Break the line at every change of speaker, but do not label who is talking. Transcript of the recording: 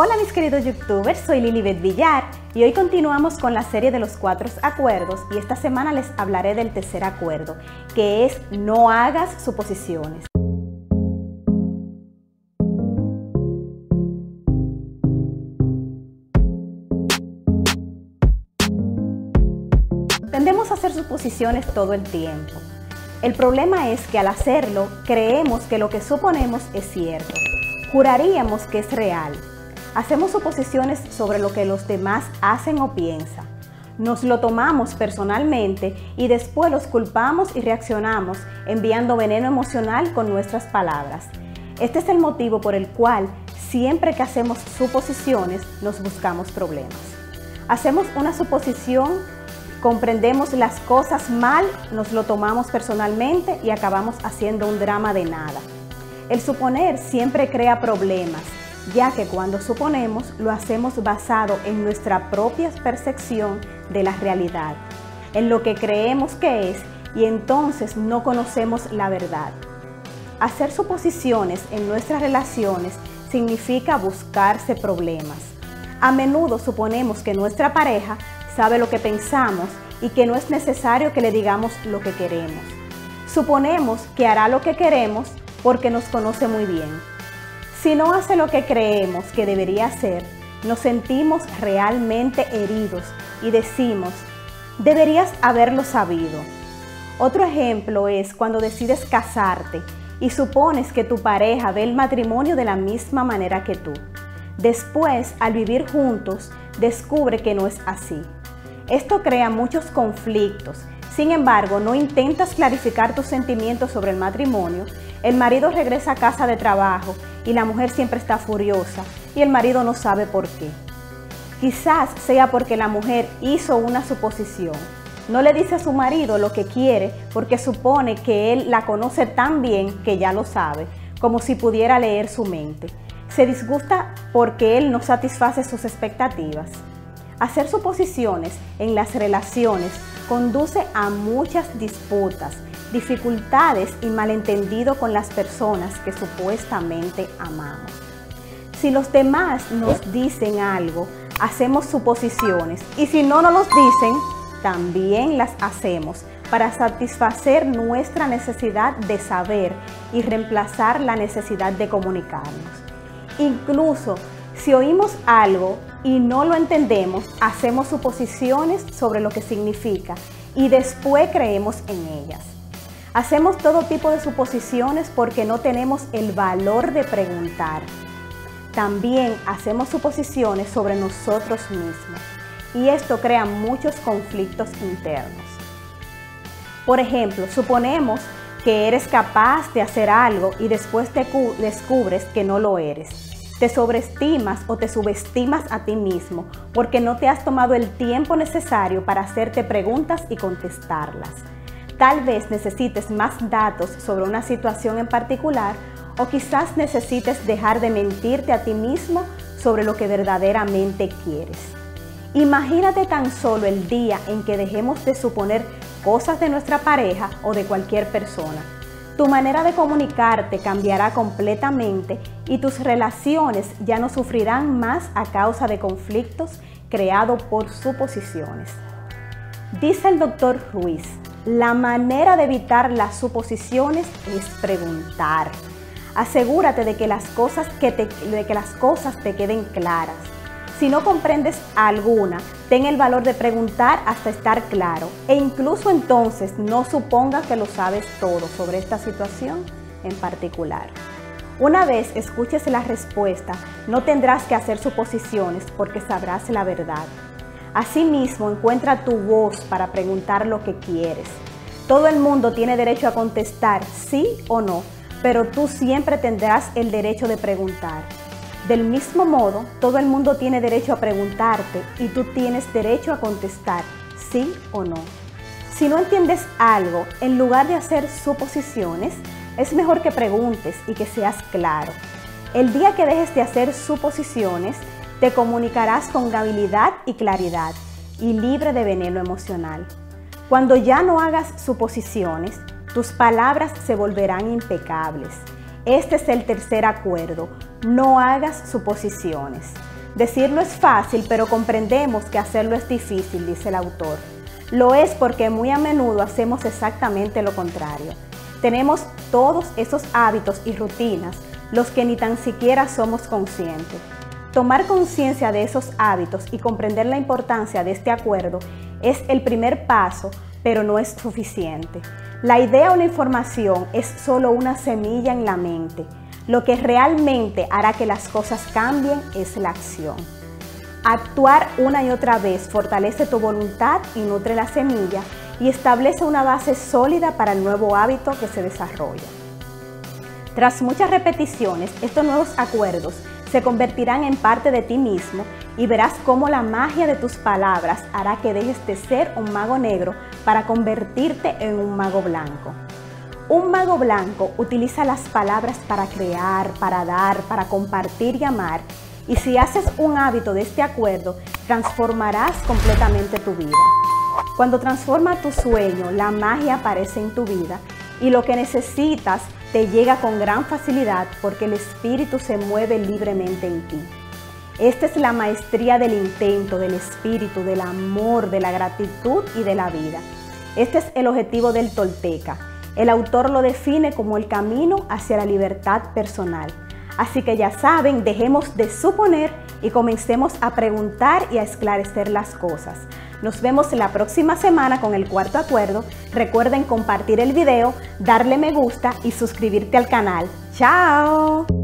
Hola mis queridos youtubers, soy Lilibet Villar y hoy continuamos con la serie de los cuatro acuerdos y esta semana les hablaré del tercer acuerdo, que es no hagas suposiciones. Tendemos a hacer suposiciones todo el tiempo. El problema es que al hacerlo creemos que lo que suponemos es cierto. Juraríamos que es real, Hacemos suposiciones sobre lo que los demás hacen o piensan. Nos lo tomamos personalmente y después los culpamos y reaccionamos enviando veneno emocional con nuestras palabras. Este es el motivo por el cual siempre que hacemos suposiciones nos buscamos problemas. Hacemos una suposición, comprendemos las cosas mal, nos lo tomamos personalmente y acabamos haciendo un drama de nada. El suponer siempre crea problemas ya que cuando suponemos lo hacemos basado en nuestra propia percepción de la realidad, en lo que creemos que es y entonces no conocemos la verdad. Hacer suposiciones en nuestras relaciones significa buscarse problemas. A menudo suponemos que nuestra pareja sabe lo que pensamos y que no es necesario que le digamos lo que queremos. Suponemos que hará lo que queremos porque nos conoce muy bien si no hace lo que creemos que debería hacer, nos sentimos realmente heridos y decimos, deberías haberlo sabido. Otro ejemplo es cuando decides casarte y supones que tu pareja ve el matrimonio de la misma manera que tú. Después, al vivir juntos, descubre que no es así. Esto crea muchos conflictos. Sin embargo, no intentas clarificar tus sentimientos sobre el matrimonio. El marido regresa a casa de trabajo y la mujer siempre está furiosa y el marido no sabe por qué. Quizás sea porque la mujer hizo una suposición. No le dice a su marido lo que quiere porque supone que él la conoce tan bien que ya lo sabe, como si pudiera leer su mente. Se disgusta porque él no satisface sus expectativas. Hacer suposiciones en las relaciones conduce a muchas disputas dificultades y malentendido con las personas que supuestamente amamos. Si los demás nos dicen algo, hacemos suposiciones y si no nos los dicen, también las hacemos para satisfacer nuestra necesidad de saber y reemplazar la necesidad de comunicarnos. Incluso si oímos algo y no lo entendemos, hacemos suposiciones sobre lo que significa y después creemos en ellas. Hacemos todo tipo de suposiciones porque no tenemos el valor de preguntar. También hacemos suposiciones sobre nosotros mismos y esto crea muchos conflictos internos. Por ejemplo, suponemos que eres capaz de hacer algo y después te descubres que no lo eres. Te sobreestimas o te subestimas a ti mismo porque no te has tomado el tiempo necesario para hacerte preguntas y contestarlas. Tal vez necesites más datos sobre una situación en particular o quizás necesites dejar de mentirte a ti mismo sobre lo que verdaderamente quieres. Imagínate tan solo el día en que dejemos de suponer cosas de nuestra pareja o de cualquier persona. Tu manera de comunicarte cambiará completamente y tus relaciones ya no sufrirán más a causa de conflictos creados por suposiciones. Dice el doctor Ruiz, la manera de evitar las suposiciones es preguntar. Asegúrate de que las cosas, que te, de que las cosas te queden claras. Si no comprendes alguna, ten el valor de preguntar hasta estar claro e incluso entonces no supongas que lo sabes todo sobre esta situación en particular. Una vez escuches la respuesta, no tendrás que hacer suposiciones porque sabrás la verdad. Asimismo, encuentra tu voz para preguntar lo que quieres. Todo el mundo tiene derecho a contestar sí o no, pero tú siempre tendrás el derecho de preguntar. Del mismo modo, todo el mundo tiene derecho a preguntarte y tú tienes derecho a contestar sí o no. Si no entiendes algo, en lugar de hacer suposiciones, es mejor que preguntes y que seas claro. El día que dejes de hacer suposiciones, te comunicarás con habilidad y claridad y libre de veneno emocional. Cuando ya no hagas suposiciones, tus palabras se volverán impecables. Este es el tercer acuerdo. No hagas suposiciones. Decirlo es fácil, pero comprendemos que hacerlo es difícil, dice el autor. Lo es porque muy a menudo hacemos exactamente lo contrario. Tenemos todos esos hábitos y rutinas, los que ni tan siquiera somos conscientes. Tomar conciencia de esos hábitos y comprender la importancia de este acuerdo es el primer paso, pero no es suficiente. La idea o la información es solo una semilla en la mente. Lo que realmente hará que las cosas cambien es la acción. Actuar una y otra vez fortalece tu voluntad y nutre la semilla y establece una base sólida para el nuevo hábito que se desarrolla. Tras muchas repeticiones, estos nuevos acuerdos se convertirán en parte de ti mismo y verás cómo la magia de tus palabras hará que dejes de ser un mago negro para convertirte en un mago blanco. Un mago blanco utiliza las palabras para crear, para dar, para compartir y amar. Y si haces un hábito de este acuerdo, transformarás completamente tu vida. Cuando transforma tu sueño, la magia aparece en tu vida y lo que necesitas te llega con gran facilidad porque el espíritu se mueve libremente en ti. Esta es la maestría del intento, del espíritu, del amor, de la gratitud y de la vida. Este es el objetivo del tolteca. El autor lo define como el camino hacia la libertad personal. Así que ya saben, dejemos de suponer y comencemos a preguntar y a esclarecer las cosas. Nos vemos la próxima semana con el cuarto acuerdo. Recuerden compartir el video, darle me gusta y suscribirte al canal. ¡Chao!